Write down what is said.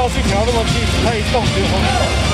要去调那么近它一动就会